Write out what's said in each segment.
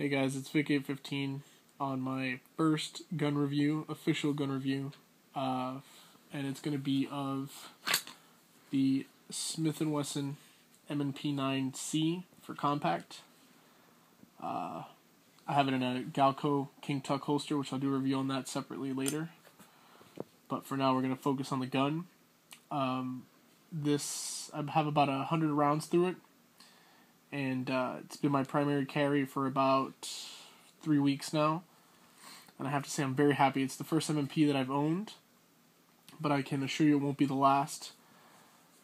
Hey guys, it's Vic815 on my first gun review, official gun review, uh, and it's going to be of the Smith & Wesson M&P 9C for compact. Uh, I have it in a Galco KingTuk holster, which I'll do a review on that separately later. But for now, we're going to focus on the gun. Um, this I have about a hundred rounds through it, and uh, it's been my primary carry for about three weeks now. And I have to say, I'm very happy. It's the first M&P that I've owned, but I can assure you it won't be the last.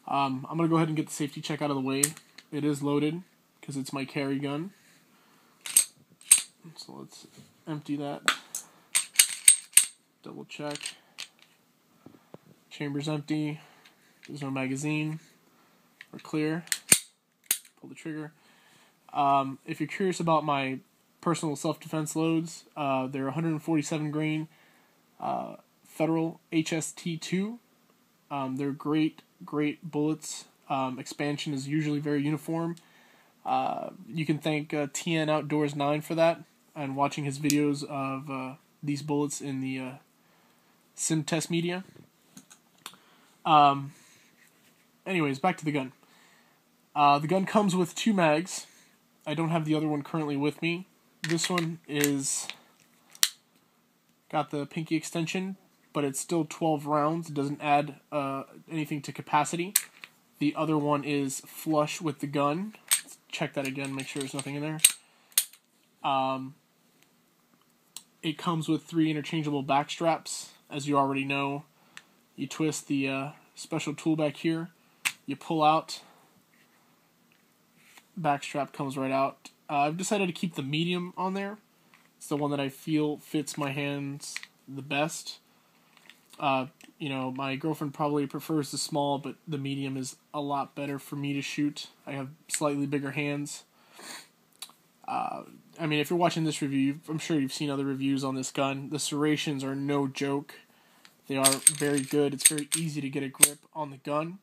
Um, I'm gonna go ahead and get the safety check out of the way. It is loaded because it's my carry gun. So let's empty that. Double check. Chamber's empty. There's no magazine. We're clear. Pull the trigger. Um, if you're curious about my personal self-defense loads, uh, they're 147 grain uh, Federal HST2. Um, they're great, great bullets. Um, expansion is usually very uniform. Uh, you can thank uh, TN Outdoors 9 for that and watching his videos of uh, these bullets in the uh, sim test media. Um, anyways, back to the gun. Uh, the gun comes with two mags. I don't have the other one currently with me. This one is got the pinky extension, but it's still 12 rounds. It doesn't add uh, anything to capacity. The other one is flush with the gun. Let's check that again, make sure there's nothing in there. Um, it comes with three interchangeable back straps, as you already know. You twist the uh, special tool back here. You pull out. Back strap comes right out. Uh, I've decided to keep the medium on there. It's the one that I feel fits my hands the best. Uh, you know, my girlfriend probably prefers the small, but the medium is a lot better for me to shoot. I have slightly bigger hands. Uh, I mean, if you're watching this review, I'm sure you've seen other reviews on this gun. The serrations are no joke. They are very good. It's very easy to get a grip on the gun.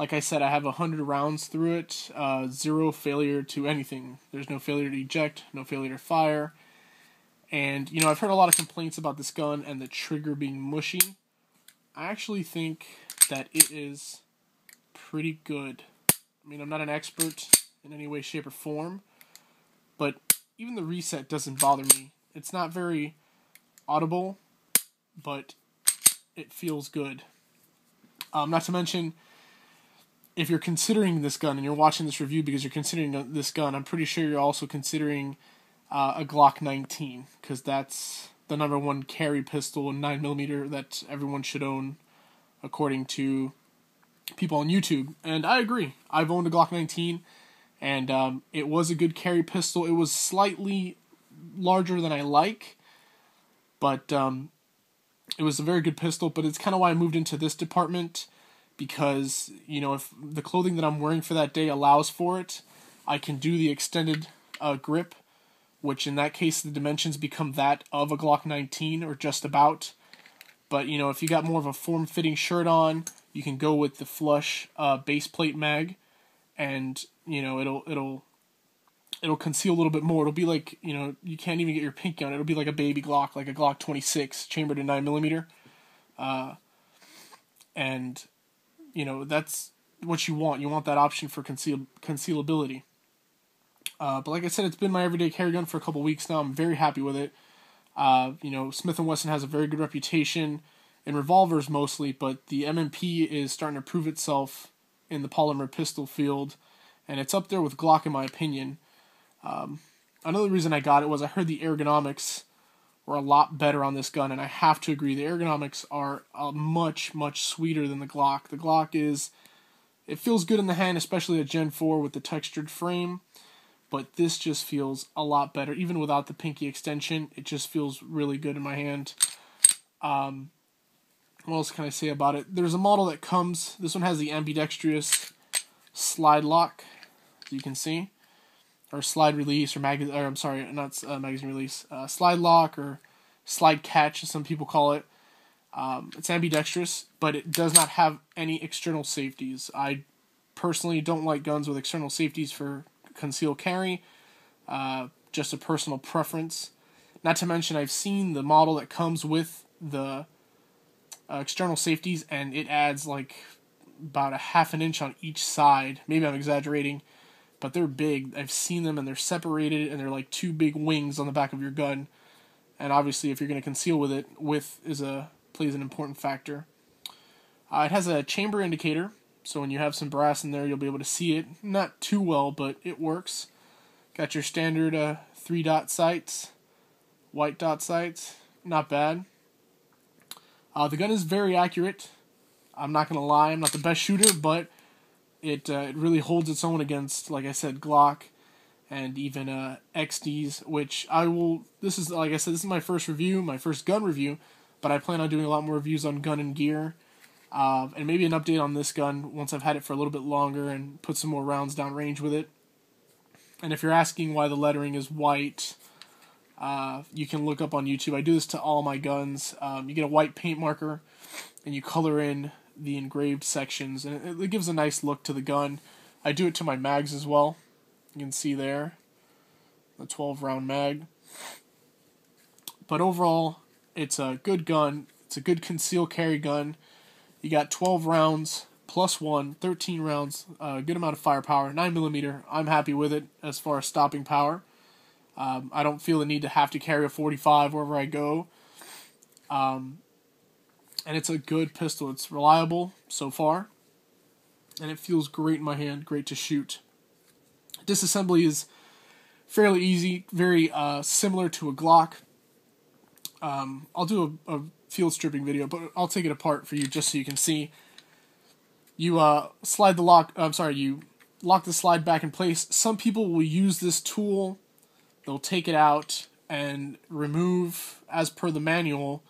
Like I said, I have 100 rounds through it. Uh, zero failure to anything. There's no failure to eject, no failure to fire. And, you know, I've heard a lot of complaints about this gun and the trigger being mushy. I actually think that it is pretty good. I mean, I'm not an expert in any way, shape, or form, but even the reset doesn't bother me. It's not very audible but it feels good. Um, not to mention, if you're considering this gun and you're watching this review because you're considering this gun, I'm pretty sure you're also considering uh, a Glock 19 because that's the number one carry pistol in 9mm that everyone should own, according to people on YouTube. And I agree. I've owned a Glock 19, and um, it was a good carry pistol. It was slightly larger than I like, but um, it was a very good pistol, but it's kind of why I moved into this department because, you know, if the clothing that I'm wearing for that day allows for it, I can do the extended uh, grip, which in that case the dimensions become that of a Glock 19 or just about. But, you know, if you got more of a form fitting shirt on, you can go with the flush uh, base plate mag and, you know, it'll it'll it'll conceal a little bit more. It'll be like you know you can't even get your pinky on it. It'll be like a baby Glock, like a Glock 26 chambered in nine millimeter, uh, and you know that's what you want. You want that option for conceal concealability. Uh, but like I said, it's been my everyday carry gun for a couple weeks now. I'm very happy with it. Uh, you know, Smith and Wesson has a very good reputation in revolvers mostly, but the M&P is starting to prove itself in the polymer pistol field, and it's up there with Glock in my opinion. Um, another reason I got it was I heard the ergonomics were a lot better on this gun, and I have to agree. The ergonomics are uh, much, much sweeter than the Glock. The Glock is, it feels good in the hand, especially at Gen 4 with the textured frame, but this just feels a lot better. Even without the pinky extension, it just feels really good in my hand. Um, what else can I say about it? There's a model that comes, this one has the ambidextrous slide lock, as you can see or slide release or mag or I'm sorry, not uh, magazine release, uh, slide lock or slide catch, as some people call it. Um, it's ambidextrous, but it does not have any external safeties. I personally don't like guns with external safeties for concealed carry. uh, just a personal preference. Not to mention, I've seen the model that comes with the uh, external safeties, and it adds like about a half an inch on each side. Maybe I'm exaggerating, but they're big. I've seen them, and they're separated, and they're like two big wings on the back of your gun. And obviously, if you're going to conceal with it, width is a plays an important factor. Uh, it has a chamber indicator, so when you have some brass in there, you'll be able to see it. Not too well, but it works. Got your standard uh, three dot sights, white dot sights, not bad. Uh, the gun is very accurate. I'm not gonna lie, I'm not the best shooter, but it uh, it really holds its own against, like I said, Glock and even uh, XDs. Which I will. This is like I said, this is my first review, my first gun review, but I plan on doing a lot more reviews on gun and gear. Uh, and maybe an update on this gun once I've had it for a little bit longer and put some more rounds down range with it. And if you're asking why the lettering is white, uh, you can look up on YouTube. I do this to all my guns. Um, you get a white paint marker, and you color in the engraved sections, and it, it gives a nice look to the gun. I do it to my mags as well. You can see there the 12 round mag. But overall, it's a good gun. It's a good conceal carry gun. You got 12 rounds plus one, 13 rounds, a uh, good amount of firepower, 9mm. I'm happy with it as far as stopping power. Um, I don't feel the need to have to carry a 45 wherever I go. Um, and it's a good pistol. It's reliable so far, and it feels great in my hand, great to shoot. Disassembly is fairly easy, very uh, similar to a Glock. Um, I'll do a, a, field stripping video, but I'll take it apart for you just so you can see. You uh, slide the lock. I'm sorry, you lock the slide back in place. Some people will use this tool. They'll take it out and remove, as per the manual,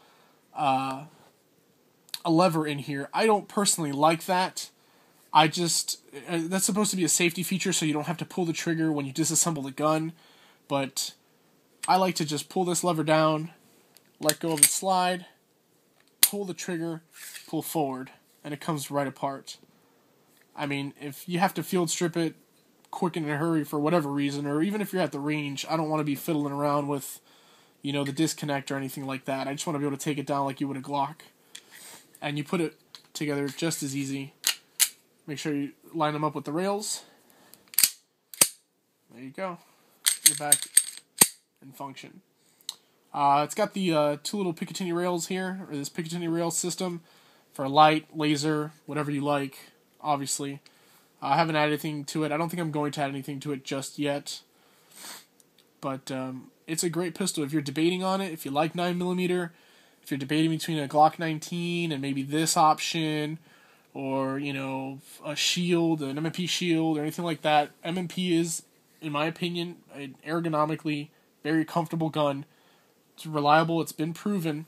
uh, a lever in here. I don't personally like that. I just uh, that's supposed to be a safety feature, so you don't have to pull the trigger when you disassemble the gun. But I like to just pull this lever down, let go of the slide, pull the trigger, pull forward, and it comes right apart. I mean, if you have to field strip it quick in a hurry for whatever reason, or even if you're at the range, I don't want to be fiddling around with, you know, the disconnect or anything like that. I just want to be able to take it down like you would a Glock. And you put it together just as easy. Make sure you line them up with the rails. There you go. You're back in function. Uh, it's got the uh, two little Picatinny rails here, or this Picatinny rail system for light, laser, whatever you like, obviously. I haven't added anything to it. I don't think I'm going to add anything to it just yet. But um, it's a great pistol. If you're debating on it, if you like 9mm, if you're debating between a Glock 19 and maybe this option, or, you know, a shield, an M&P shield, or anything like that, M&P is, in my opinion, an ergonomically very comfortable gun it's reliable. It's been proven,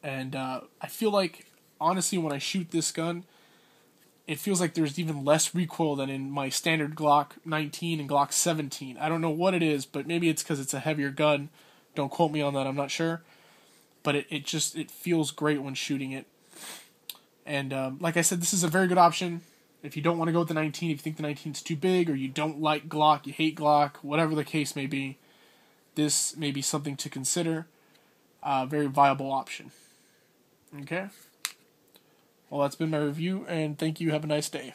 and uh, I feel like honestly, when I shoot this gun, it feels like there's even less recoil than in my standard Glock 19 and Glock 17. I don't know what it is, but maybe it's because it's a heavier gun. Don't quote me on that. I'm not sure, but it, it just it feels great when shooting it. And um, like I said, this is a very good option. If you don't want to go with the 19, if you think the 19 is too big, or you don't like Glock, you hate Glock, whatever the case may be, this may be something to consider. A very viable option. Okay? Well, that's been my review, and thank you. Have a nice day.